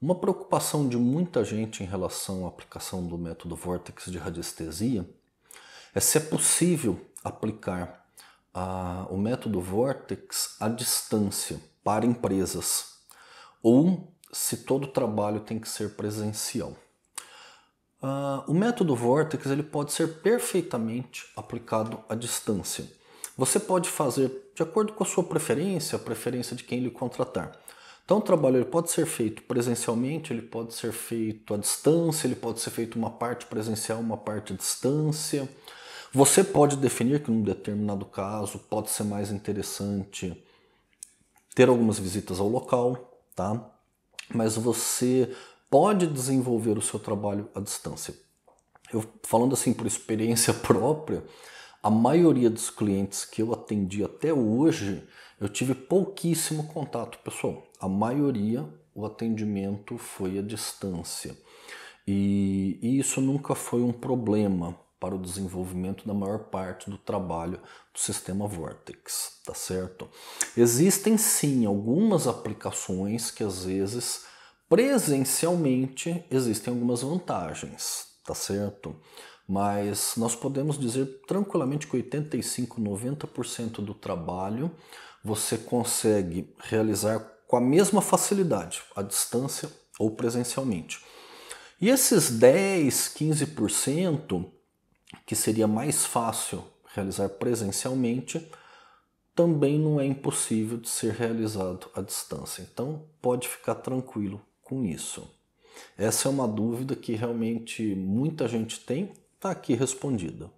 Uma preocupação de muita gente em relação à aplicação do método Vortex de radiestesia é se é possível aplicar a, o método Vortex à distância para empresas ou se todo o trabalho tem que ser presencial. Uh, o método Vortex ele pode ser perfeitamente aplicado à distância. Você pode fazer de acordo com a sua preferência, a preferência de quem lhe contratar. Então o trabalho ele pode ser feito presencialmente, ele pode ser feito à distância, ele pode ser feito uma parte presencial, uma parte à distância. Você pode definir que num determinado caso pode ser mais interessante ter algumas visitas ao local, tá? Mas você pode desenvolver o seu trabalho à distância. Eu falando assim por experiência própria, a maioria dos clientes que eu atendi até hoje, eu tive pouquíssimo contato pessoal. A maioria, o atendimento foi à distância. E, e isso nunca foi um problema para o desenvolvimento da maior parte do trabalho do sistema Vortex, tá certo? Existem sim algumas aplicações que às vezes presencialmente existem algumas vantagens, tá certo? Mas nós podemos dizer tranquilamente que 85, 90% do trabalho você consegue realizar com a mesma facilidade, à distância ou presencialmente. E esses 10, 15% que seria mais fácil realizar presencialmente, também não é impossível de ser realizado à distância. Então, pode ficar tranquilo com isso. Essa é uma dúvida que realmente muita gente tem está aqui respondida.